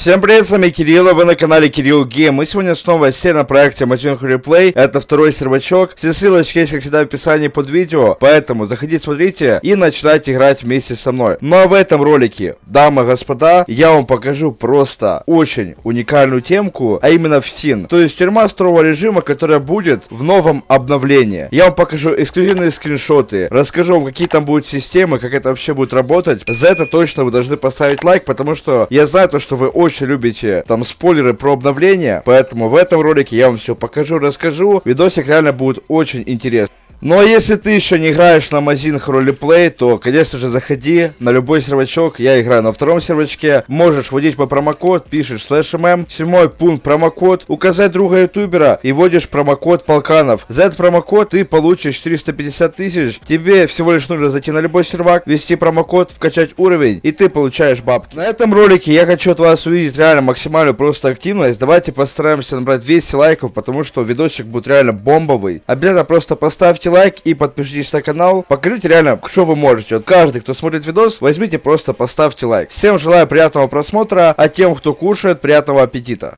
Всем привет, с вами Кирилл, и вы на канале Кирилл Гейм. Мы сегодня снова все на проекте Amazon Replay. Это второй сервачок. Все ссылочки есть, как всегда, в описании под видео. Поэтому заходите, смотрите и начинайте играть вместе со мной. Ну а в этом ролике, дамы и господа, я вам покажу просто очень уникальную темку, а именно в ФСИН. То есть тюрьма второго режима, которая будет в новом обновлении. Я вам покажу эксклюзивные скриншоты, расскажу вам, какие там будут системы, как это вообще будет работать. За это точно вы должны поставить лайк, потому что я знаю то, что вы очень очень любите там спойлеры про обновления, поэтому в этом ролике я вам все покажу, расскажу. Видосик реально будет очень интересный. Ну а если ты еще не играешь на Мазин Ролеплей, то, конечно же, заходи на любой сервачок. Я играю на втором сервачке. Можешь вводить по промокод, пишешь слэш ММ. Седьмой пункт промокод. Указать друга ютубера и вводишь промокод Полканов. За этот промокод ты получишь 450 тысяч. Тебе всего лишь нужно зайти на любой сервак, ввести промокод, вкачать уровень, и ты получаешь бабки. На этом ролике я хочу от вас увидеть реально максимальную просто активность. Давайте постараемся набрать 200 лайков, потому что видосик будет реально бомбовый. Обязательно просто поставьте лайк и подпишитесь на канал. Покажите реально, что вы можете. Вот каждый, кто смотрит видос, возьмите просто поставьте лайк. Всем желаю приятного просмотра, а тем, кто кушает, приятного аппетита.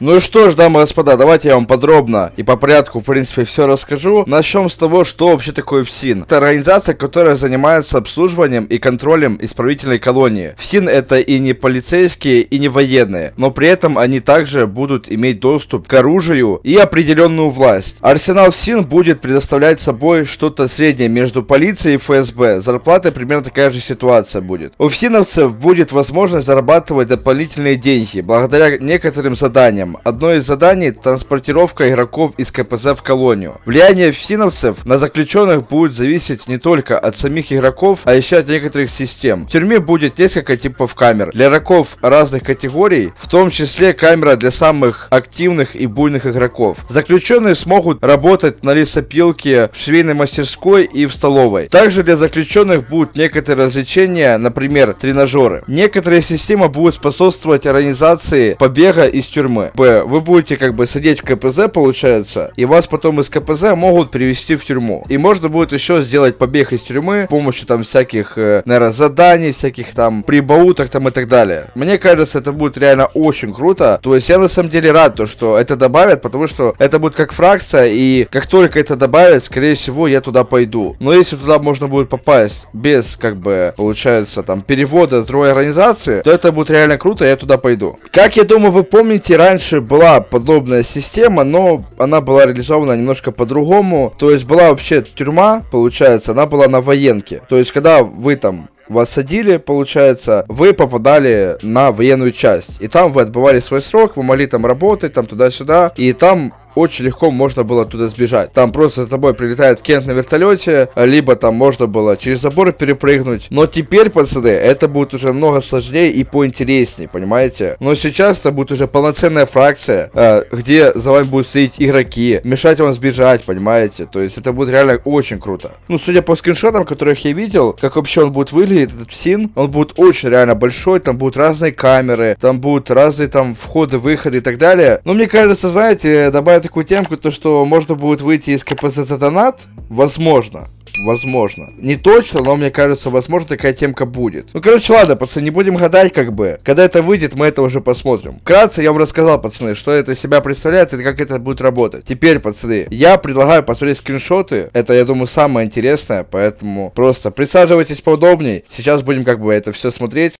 Ну что ж, дамы и господа, давайте я вам подробно и по порядку, в принципе, все расскажу. Начнем с того, что вообще такое ФСИН. Это организация, которая занимается обслуживанием и контролем исправительной колонии. ФСИН это и не полицейские, и не военные, но при этом они также будут иметь доступ к оружию и определенную власть. Арсенал ФСИН будет предоставлять собой что-то среднее между полицией и ФСБ. Зарплата примерно такая же ситуация будет. У ФСИНовцев будет возможность зарабатывать дополнительные деньги благодаря некоторым заданиям заданиям. Одно из заданий – транспортировка игроков из КПЗ в колонию. Влияние фсиновцев на заключенных будет зависеть не только от самих игроков, а еще от некоторых систем. В тюрьме будет несколько типов камер. Для игроков разных категорий, в том числе камера для самых активных и буйных игроков. Заключенные смогут работать на лесопилке, в швейной мастерской и в столовой. Также для заключенных будут некоторые развлечения, например, тренажеры. Некоторые системы будут способствовать организации побега из тюрьмы бы вы будете как бы сидеть в КПЗ, получается, и вас потом из КПЗ могут привести в тюрьму. И можно будет еще сделать побег из тюрьмы с помощью там всяких, э, наверное, заданий, всяких там прибауток там и так далее. Мне кажется, это будет реально очень круто. То есть я на самом деле рад, то, что это добавят, потому что это будет как фракция, и как только это добавят, скорее всего, я туда пойду. Но если туда можно будет попасть без, как бы, получается, там, перевода с другой организации, то это будет реально круто, я туда пойду. Как я думаю, вы помните, раньше раньше была подобная система, но она была реализована немножко по-другому. То есть была вообще тюрьма, получается, она была на военке. То есть когда вы там вас садили, получается, вы попадали на военную часть. И там вы отбывали свой срок, вы могли там работать, там туда-сюда. И там очень легко можно было туда сбежать. Там просто за тобой прилетает Кент на вертолете, либо там можно было через забор перепрыгнуть. Но теперь, пацаны, это будет уже много сложнее и поинтереснее, понимаете? Но сейчас это будет уже полноценная фракция, э, где за вами будут сидеть игроки, мешать вам сбежать, понимаете? То есть это будет реально очень круто. Ну, судя по скриншотам, которых я видел, как вообще он будет выглядеть, этот син, он будет очень реально большой, там будут разные камеры, там будут разные там входы, выходы и так далее. Но мне кажется, знаете, добавить такую темку, то что можно будет выйти из КПЗ за донат, возможно. Возможно. Не точно, но мне кажется, возможно, такая темка будет. Ну, короче, ладно, пацаны, не будем гадать, как бы. Когда это выйдет, мы это уже посмотрим. Вкратце я вам рассказал, пацаны, что это из себя представляет и как это будет работать. Теперь, пацаны, я предлагаю посмотреть скриншоты. Это, я думаю, самое интересное, поэтому просто присаживайтесь поудобней. Сейчас будем как бы это все смотреть.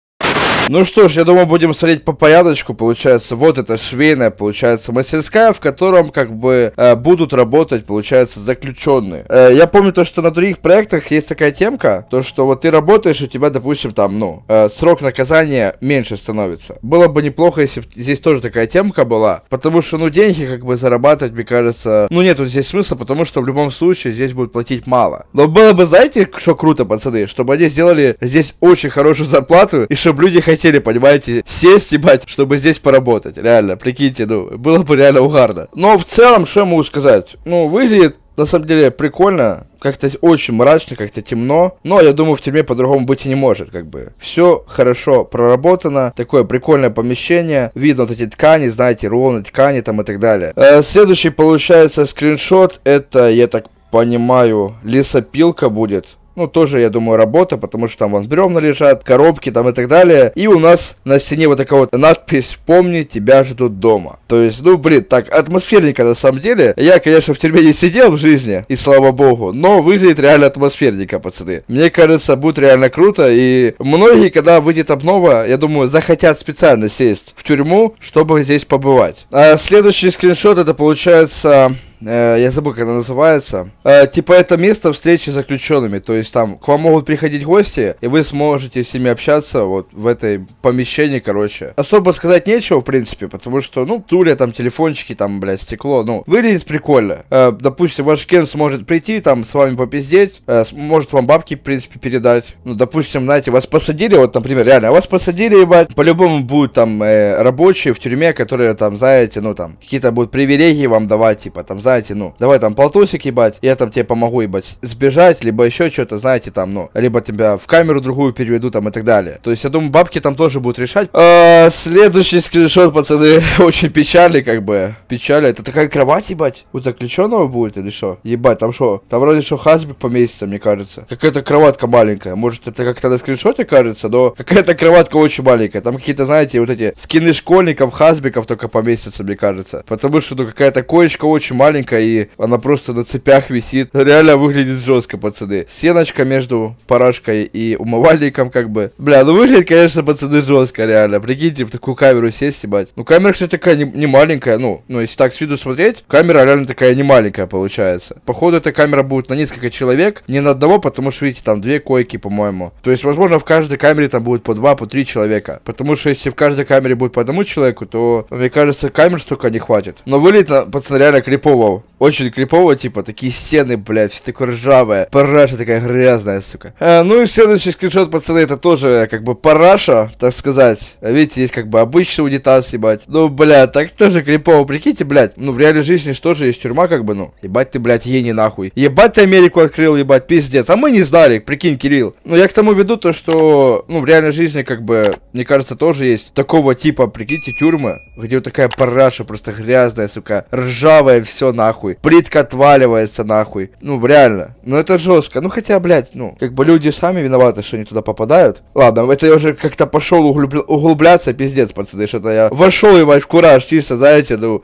Ну что ж, я думаю, будем смотреть по порядочку. Получается, вот это швейная, получается, мастерская, в котором как бы э, будут работать, получается, заключенные. Э, я помню то, что на других проектах есть такая темка, то, что вот ты работаешь, у тебя, допустим, там, ну, э, срок наказания меньше становится. Было бы неплохо, если бы здесь тоже такая темка была, потому что, ну, деньги как бы зарабатывать, мне кажется, ну, нету здесь смысла, потому что в любом случае здесь будет платить мало. Но было бы, знаете, что круто, пацаны, чтобы они сделали здесь очень хорошую зарплату, и чтобы люди хотели хотели, понимаете, сесть, ебать, чтобы здесь поработать. Реально, прикиньте, ну, было бы реально угарно. Но в целом, что я могу сказать? Ну, выглядит на самом деле прикольно, как-то очень мрачно, как-то темно, но я думаю в тюрьме по-другому быть и не может, как бы. Все хорошо проработано, такое прикольное помещение, видно вот эти ткани, знаете, рулоны ткани там и так далее. Э, следующий получается скриншот, это, я так понимаю, лесопилка будет. Ну, тоже, я думаю, работа, потому что там вон бревна лежат, коробки там и так далее. И у нас на стене вот такая вот надпись «Помни, тебя ждут дома». То есть, ну, блин, так, атмосферненько на самом деле. Я, конечно, в тюрьме не сидел в жизни, и слава богу, но выглядит реально атмосферненько, пацаны. Мне кажется, будет реально круто, и многие, когда выйдет обнова, я думаю, захотят специально сесть в тюрьму, чтобы здесь побывать. А следующий скриншот, это получается э, я забыл, как это называется. Э, типа это место встречи с заключенными. То есть там к вам могут приходить гости, и вы сможете с ними общаться вот в этой помещении, короче. Особо сказать нечего, в принципе, потому что, ну, стулья, там, телефончики, там, блядь, стекло, ну, выглядит прикольно. Э, допустим, ваш Кен сможет прийти, там, с вами попиздеть, э, может вам бабки, в принципе, передать. Ну, допустим, знаете, вас посадили, вот, например, реально, вас посадили, ебать, по-любому будут там э, рабочие в тюрьме, которые там, знаете, ну, там, какие-то будут привилегии вам давать, типа, там, знаете, ну, давай там полтосик, ебать, я там тебе помогу, ебать, сбежать, либо еще что-то, знаете, там, ну, либо тебя в камеру другую переведу, там, и так далее. То есть, я думаю, бабки там тоже будут решать. А, следующий скриншот, пацаны, очень печальный, как бы, печально. Это такая кровать, ебать, у заключенного будет или что? Ебать, там что? Там вроде что хасбик поместится, мне кажется. Какая-то кроватка маленькая. Может, это как-то на скриншоте кажется, но какая-то кроватка очень маленькая. Там какие-то, знаете, вот эти скины школьников, хасбиков только поместятся, мне кажется. Потому что, ну, какая-то коечка очень маленькая, и она просто на цепях висит. Реально выглядит жестко, пацаны. Стеночка между парашкой и умывальником, как бы. Бля, ну выглядит, конечно, пацаны, жестко, реально. Прикиньте, в такую камеру сесть, ебать. Ну, камера, кстати, такая не, не маленькая, ну, ну, если так с виду смотреть, камера реально такая не маленькая получается. Походу, эта камера будет на несколько человек, не на одного, потому что, видите, там две койки, по-моему. То есть, возможно, в каждой камере там будет по два, по три человека. Потому что если в каждой камере будет по одному человеку, то, мне кажется, камер столько не хватит. Но выглядит, пацаны, реально крипово. Очень крипово, типа, такие стены, блядь, все такое ржавое. Параша такая грязная, сука. А, ну и следующий скриншот, пацаны, это тоже, как бы, параша, так сказать. Видите, есть, как бы, обычный унитаз, ебать. Ну, блядь, так тоже крипово. Прикиньте, блядь, ну, в реальной жизни что же есть тюрьма, как бы, ну. Ебать ты, блядь, ени нахуй. Ебать ты Америку открыл, ебать, пиздец. А мы не знали, прикинь, Кирилл. Ну, я к тому веду то, что, ну, в реальной жизни, как бы, мне кажется, тоже есть такого типа, прикиньте, тюрьмы, где вот такая параша просто грязная, сука, ржавая, все нахуй. Плитка отваливается, нахуй. Ну, реально. Ну, это жестко. Ну, хотя, блядь, ну, как бы люди сами виноваты, что они туда попадают. Ладно, это я уже как-то пошел углубля... углубляться, пиздец, пацаны, что-то я вошел, ебать, в кураж, чисто, знаете, ну.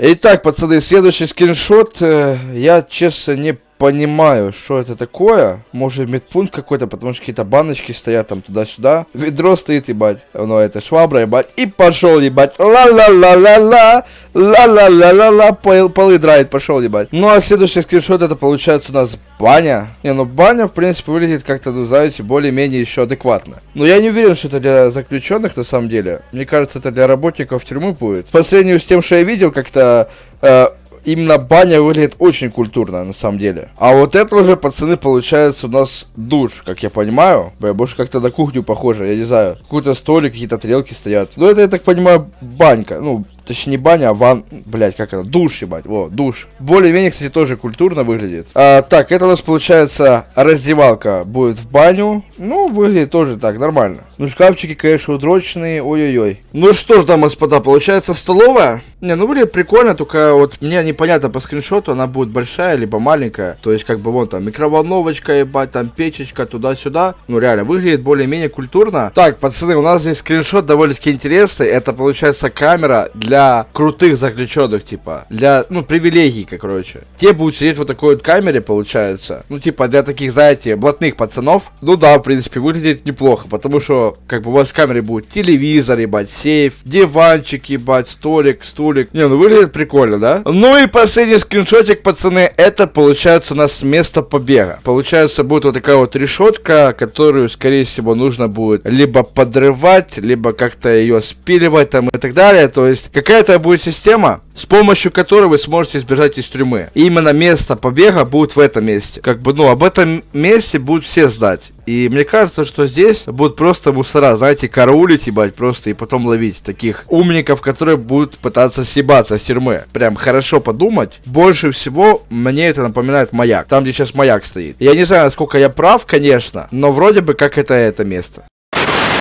Итак, пацаны, следующий скриншот. Э, я, честно, не понимаю, что это такое. Может, медпункт какой-то, потому что какие-то баночки стоят там туда-сюда. Ведро стоит, ебать. Ну, это швабра, ебать. И пошел, ебать. Ла-ла-ла-ла-ла. Ла-ла-ла-ла-ла. Пол, полы драет, пошел, ебать. Ну, а следующий скриншот, это получается у нас баня. Не, ну, баня, в принципе, выглядит как-то, ну, знаете, более-менее еще адекватно. Но я не уверен, что это для заключенных, на самом деле. Мне кажется, это для работников тюрьмы будет. По сравнению с тем, что я видел, как-то... Э, именно баня выглядит очень культурно, на самом деле. А вот это уже, пацаны, получается у нас душ, как я понимаю. Бля, больше как-то на кухню похоже, я не знаю. Какой-то столик, какие-то тарелки стоят. Ну, это, я так понимаю, банька. Ну, Точнее, не баня, а ван... Блять, как это? Душ, ебать. Во, душ. Более-менее, кстати, тоже культурно выглядит. А, так, это у нас получается раздевалка будет в баню. Ну, выглядит тоже так, нормально. Ну, шкафчики, конечно, удроченные. Ой-ой-ой. Ну что ж там, господа, получается столовая? Не, ну выглядит прикольно, только вот мне непонятно по скриншоту, она будет большая, либо маленькая. То есть, как бы, вон там микроволновочка, ебать, там печечка, туда-сюда. Ну, реально, выглядит более-менее культурно. Так, пацаны, у нас здесь скриншот довольно-таки интересный. Это, получается, камера для для крутых заключенных, типа, для, ну, привилегий, короче. Те будут сидеть в вот такой вот камере, получается. Ну, типа, для таких, знаете, блатных пацанов. Ну да, в принципе, выглядит неплохо, потому что, как бы, у вас в камере будет телевизор, ебать, сейф, диванчик, ебать, столик, стулик. Не, ну, выглядит прикольно, да? Ну и последний скриншотик, пацаны, это, получается, у нас место побега. Получается, будет вот такая вот решетка, которую, скорее всего, нужно будет либо подрывать, либо как-то ее спиливать там и так далее. То есть, как Какая-то будет система, с помощью которой вы сможете сбежать из тюрьмы. И именно место побега будет в этом месте. Как бы, ну, об этом месте будут все знать. И мне кажется, что здесь будут просто мусора, знаете, караулить, ебать, просто и потом ловить таких умников, которые будут пытаться съебаться с тюрьмы. Прям хорошо подумать. Больше всего мне это напоминает маяк. Там, где сейчас маяк стоит. Я не знаю, насколько я прав, конечно, но вроде бы как это это место.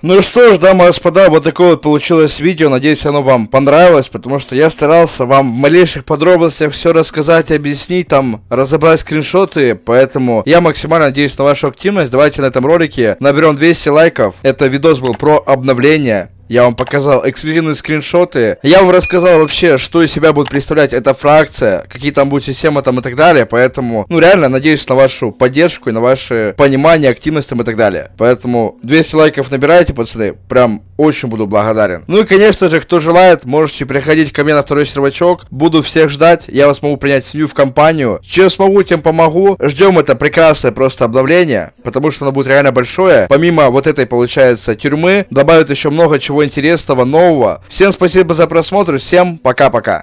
Ну что ж, дамы и господа, вот такое вот получилось видео. Надеюсь, оно вам понравилось, потому что я старался вам в малейших подробностях все рассказать, объяснить, там, разобрать скриншоты. Поэтому я максимально надеюсь на вашу активность. Давайте на этом ролике наберем 200 лайков. Это видос был про обновление. Я вам показал эксклюзивные скриншоты. Я вам рассказал вообще, что из себя будет представлять эта фракция, какие там будут системы там и так далее. Поэтому, ну реально, надеюсь на вашу поддержку и на ваше понимание, активность там и так далее. Поэтому 200 лайков набирайте, пацаны. Прям очень буду благодарен. Ну и, конечно же, кто желает, можете приходить ко мне на второй сервачок. Буду всех ждать. Я вас могу принять семью в компанию. Чем смогу, тем помогу. Ждем это прекрасное просто обновление, потому что оно будет реально большое. Помимо вот этой, получается, тюрьмы, добавят еще много чего интересного, нового. Всем спасибо за просмотр. Всем пока-пока.